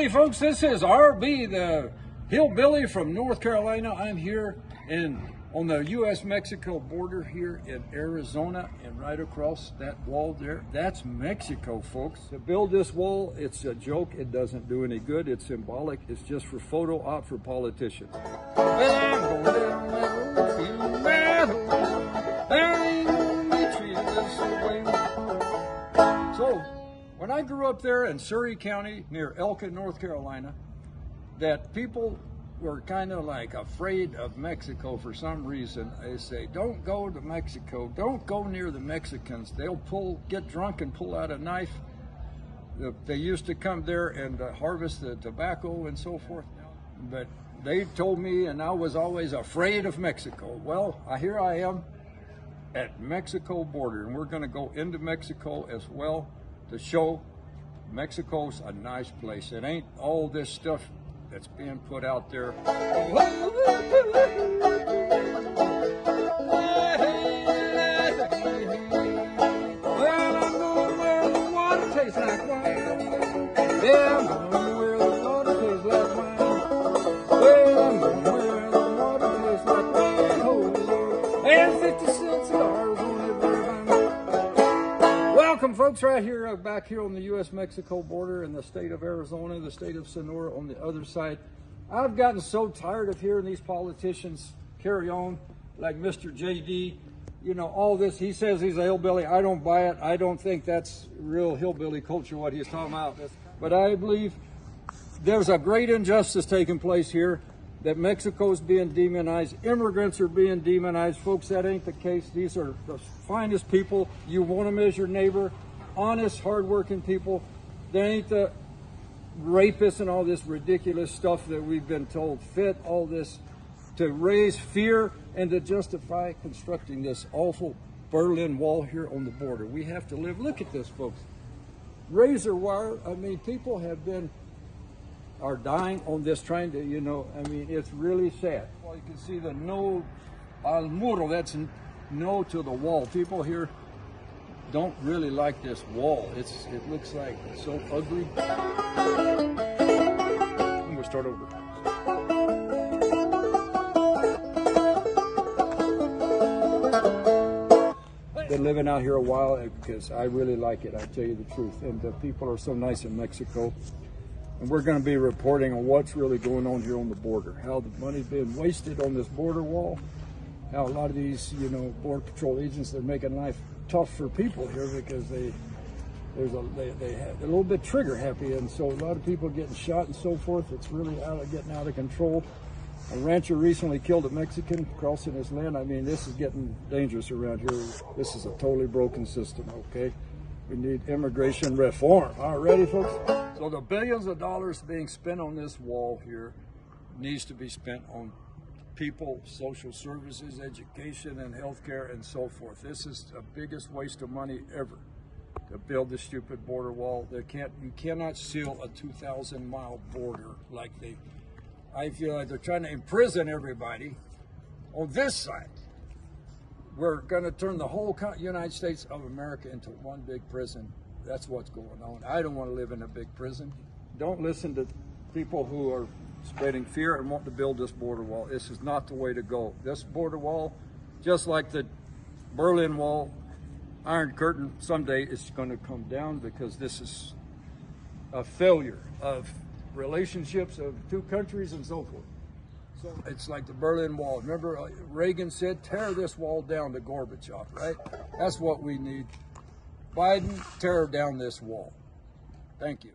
Howdy, folks. This is RB, the hillbilly from North Carolina. I'm here in on the U.S.-Mexico border here in Arizona, and right across that wall there, that's Mexico, folks. To build this wall, it's a joke. It doesn't do any good. It's symbolic. It's just for photo op for politicians. So, when I grew up there in Surry County near Elkin, North Carolina, that people were kind of like afraid of Mexico for some reason. They say, don't go to Mexico. Don't go near the Mexicans. They'll pull, get drunk and pull out a knife. They used to come there and uh, harvest the tobacco and so forth. But they told me, and I was always afraid of Mexico. Well, here I am at Mexico border, and we're going to go into Mexico as well to show Mexico's a nice place. It ain't all this stuff that's being put out there. Welcome, folks, right here, uh, back here on the U.S.-Mexico border in the state of Arizona, the state of Sonora on the other side. I've gotten so tired of hearing these politicians carry on like Mr. J.D., you know, all this. He says he's a hillbilly. I don't buy it. I don't think that's real hillbilly culture, what he's talking about. But I believe there's a great injustice taking place here that Mexico's being demonized. Immigrants are being demonized. Folks, that ain't the case. These are the finest people. You want them as your neighbor. Honest, hardworking people. They ain't the rapists and all this ridiculous stuff that we've been told fit all this to raise fear and to justify constructing this awful Berlin Wall here on the border. We have to live. Look at this, folks. Razor wire. I mean, people have been are dying on this trying to, you know, I mean, it's really sad. Well, you can see the no al muro, that's no to the wall. People here don't really like this wall. It's It looks like so ugly. I'm gonna start over. Been living out here a while because I really like it, I tell you the truth. And the people are so nice in Mexico. And we're going to be reporting on what's really going on here on the border, how the money's being wasted on this border wall, how a lot of these, you know, border patrol agents they're making life tough for people here because they there's a they, they have, they're a little bit trigger happy, and so a lot of people getting shot and so forth. It's really out of getting out of control. A rancher recently killed a Mexican crossing his land. I mean, this is getting dangerous around here. This is a totally broken system. Okay, we need immigration reform. All right, ready, folks? So the billions of dollars being spent on this wall here needs to be spent on people, social services, education, and healthcare, and so forth. This is the biggest waste of money ever to build this stupid border wall. They can't, you cannot seal a 2,000 mile border like they. I feel like they're trying to imprison everybody on this side. We're going to turn the whole United States of America into one big prison. That's what's going on. I don't want to live in a big prison. Don't listen to people who are spreading fear and want to build this border wall. This is not the way to go. This border wall, just like the Berlin Wall, Iron Curtain, someday it's going to come down because this is a failure of relationships of two countries and so forth. So it's like the Berlin Wall. Remember, uh, Reagan said, tear this wall down to Gorbachev, right? That's what we need. Biden, tear down this wall. Thank you.